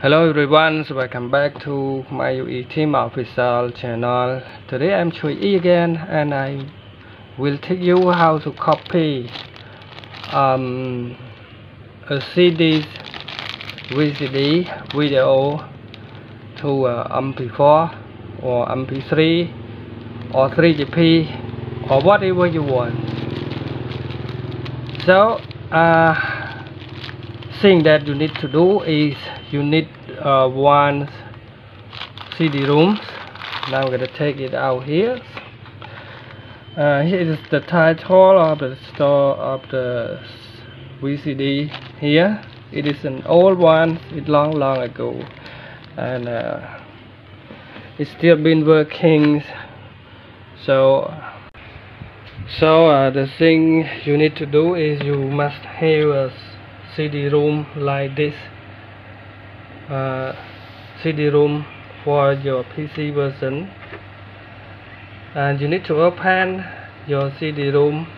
Hello everyone, so welcome back to my UE Team official channel. Today I'm Chhuoy E again and I will teach you how to copy um, a CD VCD video to uh, MP4 or MP3 or 3GP or whatever you want. So uh, thing that you need to do is you need uh, one CD-ROM now I'm gonna take it out here. Uh, here is the title of the store of the VCD here. It is an old one it's long long ago. And uh, it's still been working. So so uh, the thing you need to do is you must have a CD-ROM like this. Uh, CD-ROM for your PC version. And you need to open your CD-ROM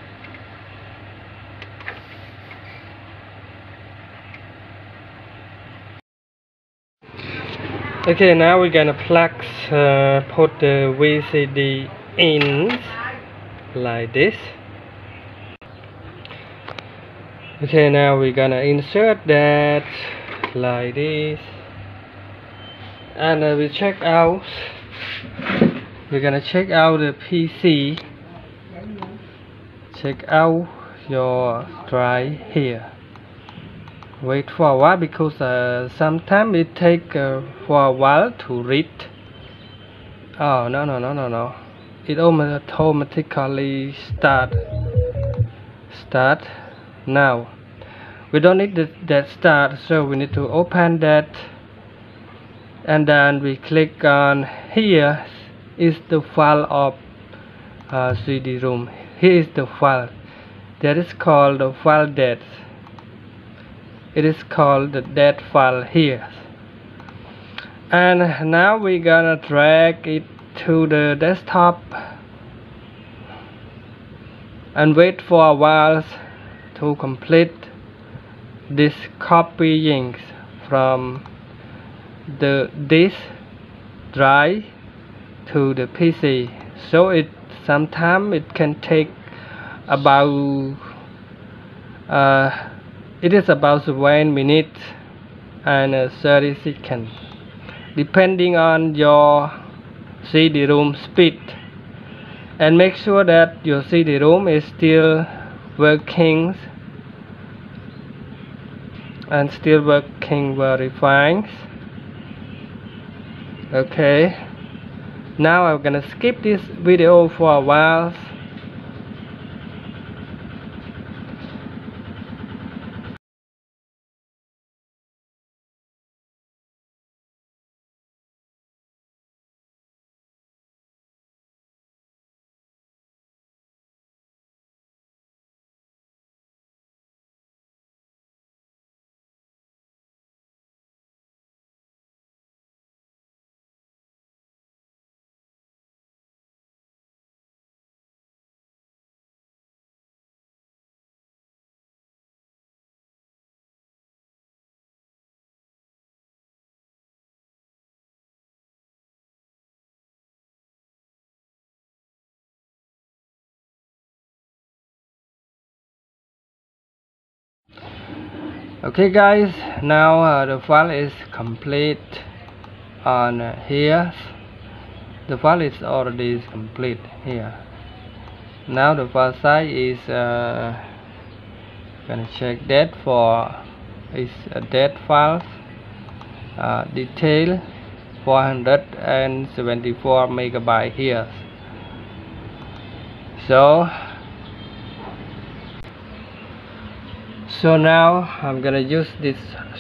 okay now we're gonna plug uh, put the VCD in like this okay now we're gonna insert that like this. And uh, we check out. We're gonna check out the PC check out your drive here. Wait for a while because uh, sometimes it take uh, for a while to read. Oh no no no no no. It automatically start start now. We don't need the, that start so we need to open that. And then we click on here is the file of uh, CD-ROM here is the file. That is called the file that it is called the that file here. And now we're gonna drag it to the desktop and wait for a while to complete this copying from the disk drive to the PC so it sometimes it can take about uh, it is about one minute and uh, 30 seconds. Depending on your CD-ROM speed. And make sure that your CD-ROM is still working and still working very fine okay. Now I'm gonna skip this video for a while okay guys now uh, the file is complete on uh, here. The file is already complete here. Now the file size is uh, gonna check that for is a DAT file. Uh, detail 474 megabyte here. So so now I'm gonna use this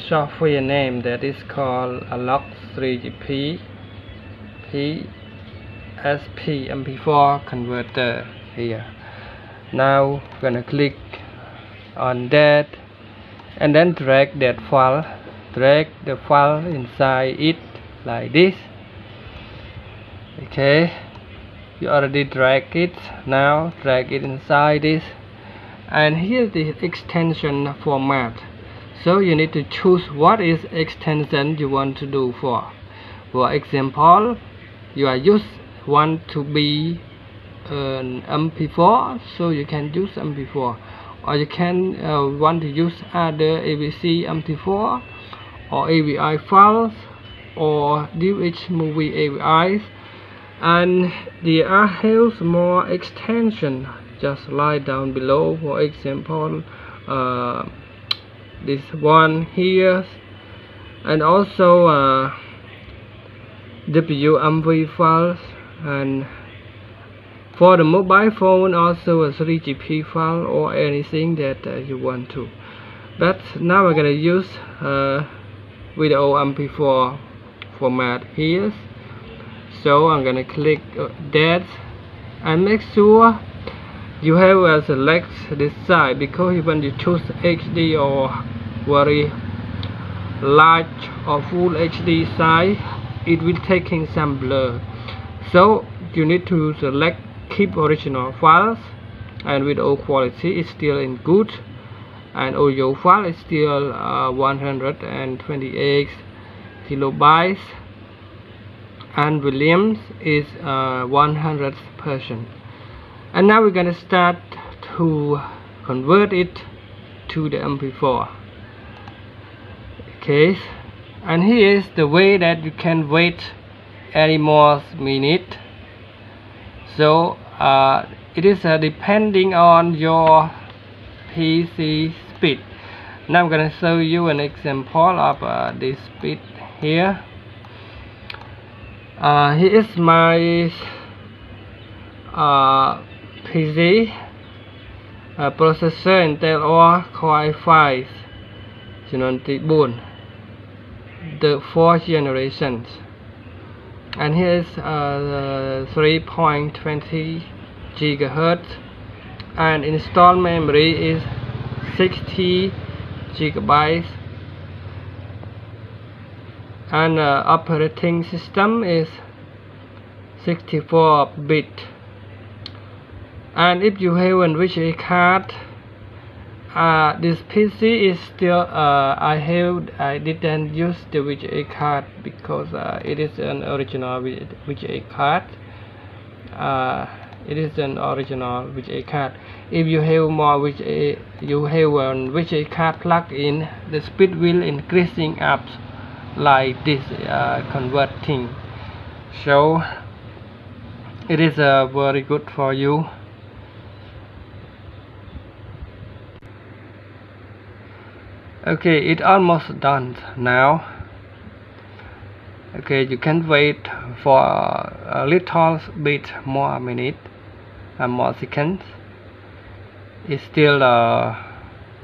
software name that is called Unlock 3GP PSP MP4 converter here. Now I'm gonna click on that and then drag that file drag the file inside it like this. Okay you already drag it. Now drag it inside this and here's the extension format so you need to choose what is extension you want to do for. For example you are use want to be an mp4 so you can use mp4 or you can uh, want to use other avc mp4 or avi files or DVH movie AVIs and there are have more extension just lie down below. For example uh, this one here. And also uh, WMV files. And for the mobile phone also a 3GP file or anything that uh, you want to. But now we're gonna use uh, video mp4 format here. So I'm gonna click uh, that. And make sure you have a select this side because when you choose HD or very large or full HD size it will taking some blur. So you need to select keep original files and with video quality is still in good and audio file is still uh, 128 kilobytes and Williams is uh, 100 percent and now we're gonna start to convert it to the MP4 okay and here is the way that you can wait any more minute. So uh, it is uh, depending on your PC speed. Now I'm gonna show you an example of uh, this speed here. Uh, here is my uh, PC uh, processor Intel Core Core i5 generation the fourth generations. And here is uh, 3.20 gigahertz. And installed memory is 60 gigabytes. And uh, operating system is 64 bit and if you have an a card uh, this PC is still uh, I have I didn't use the VGA card because uh, it is an original VGA card. Uh, it is an original VGA card. If you have more VGA you have an VGA card plug in the speed will increasing up like this uh, converting. So it is uh, very good for you okay it almost done now. Okay you can wait for a little bit more minute and more seconds. It's still uh,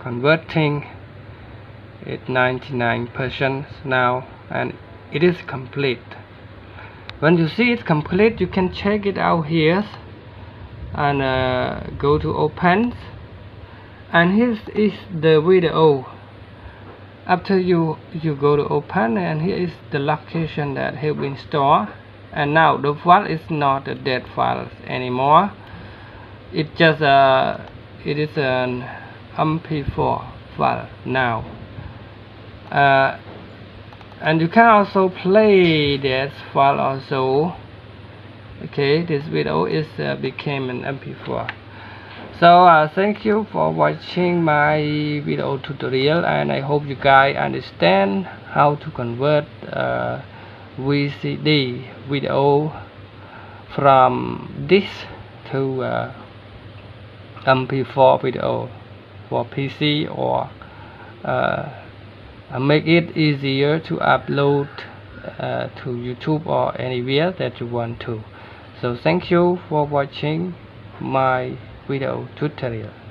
converting it 99 percent now and it is complete. When you see it complete you can check it out here and uh, go to open and here is the video after you you go to open and here is the location that have been stored and now the file is not a DAT file anymore. It just uh it is an mp4 file now. Uh, and you can also play this file also. Okay this video is uh, became an mp4 so uh, thank you for watching my video tutorial and I hope you guys understand how to convert uh, VCD video from this to uh, MP4 video for PC or uh, make it easier to upload uh, to YouTube or anywhere that you want to. So thank you for watching my video tutorial